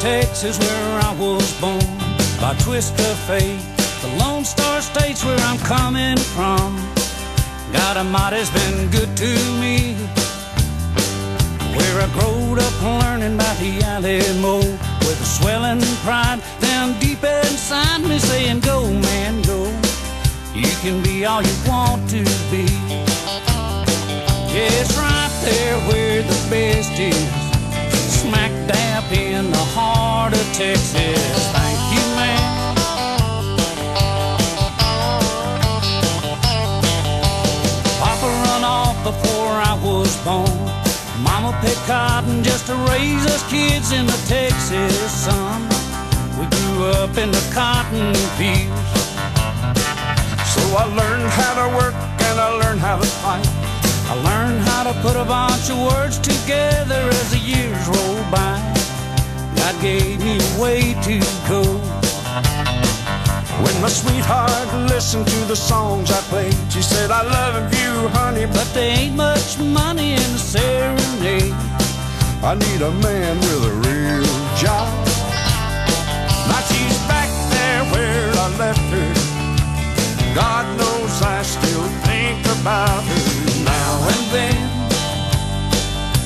Texas where I was born by twist of fate. The Lone Star State's where I'm coming from. God Almighty's been good to me. Where I growed up learning the Alamo swelling pride down deep inside me saying, Go, man, go. You can be all you want to be. It's right there where the best is. Smack dab in the heart of Texas. Thank you, man. Papa run off before I was born. Mama picked cotton just to raise us kids in the Texas sun. We grew up in the cotton fields. So I learned how to work and I learned how to fight. I learned how to put a bunch of words together as the years rolled by. God gave me a way to go. When my sweetheart listened to the songs I played, she said, I love you, honey, but there ain't much money in. I need a man with a real job. Now she's back there where I left her. God knows I still think about her now and then.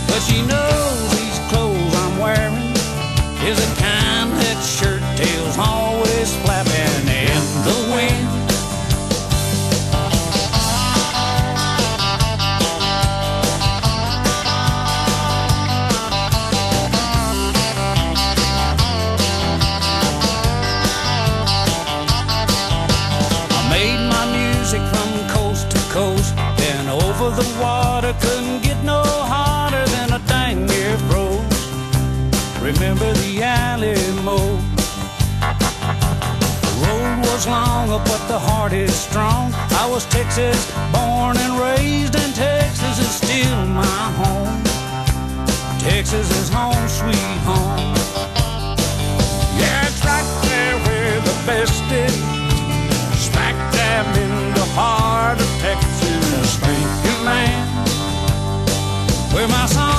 But she knows these clothes I'm wearing is the kind that shirt tails always flapping the water. Couldn't get no hotter than a dang near froze. Remember the Alamo? The road was long, but the heart is strong. I was Texas born and raised, and Texas is still my home. Texas is home, sweet home. Yeah, it's right there where the best is. Man. Where my song